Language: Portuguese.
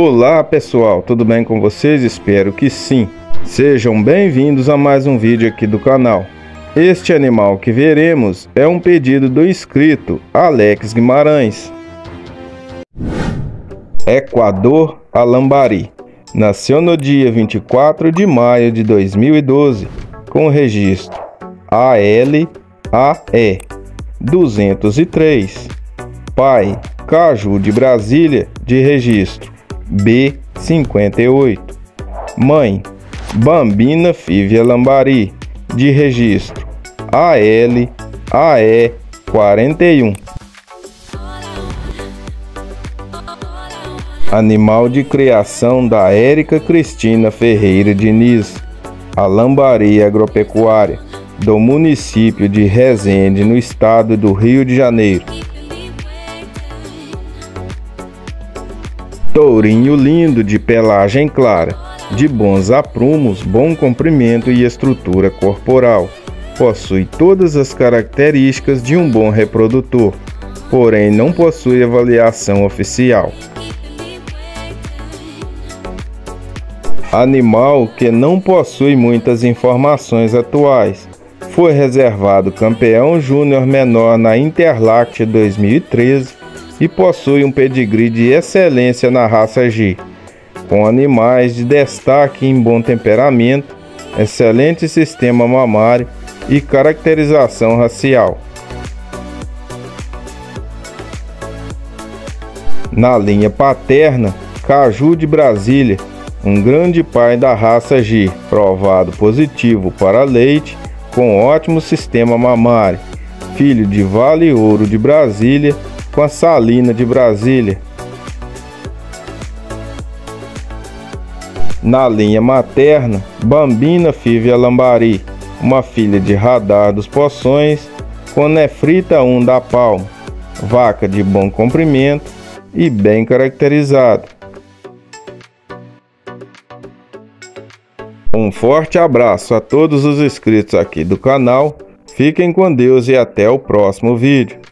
Olá pessoal, tudo bem com vocês? Espero que sim. Sejam bem-vindos a mais um vídeo aqui do canal. Este animal que veremos é um pedido do inscrito Alex Guimarães. Equador Alambari. Nasceu no dia 24 de maio de 2012, com registro ALAE 203. Pai Caju de Brasília, de registro B58. Mãe Bambina Fívia Lambari, de registro AL AE 41. Animal de criação da Érica Cristina Ferreira Diniz, a Lambari Agropecuária, do município de Resende, no estado do Rio de Janeiro. Tourinho lindo de pelagem clara, de bons aprumos, bom comprimento e estrutura corporal. Possui todas as características de um bom reprodutor, porém não possui avaliação oficial. Animal que não possui muitas informações atuais. Foi reservado campeão júnior menor na Interlact 2013 e possui um pedigree de excelência na raça G, com animais de destaque em bom temperamento, excelente sistema mamário e caracterização racial. Na linha paterna, Caju de Brasília um grande pai da raça G, provado positivo para leite, com ótimo sistema mamário, filho de Vale Ouro de Brasília, com a Salina de Brasília. Na linha materna, Bambina Fívia Lambari, uma filha de Radar dos Poções, com Nefrita 1 da Palma, vaca de bom comprimento e bem caracterizada. Um forte abraço a todos os inscritos aqui do canal. Fiquem com Deus e até o próximo vídeo.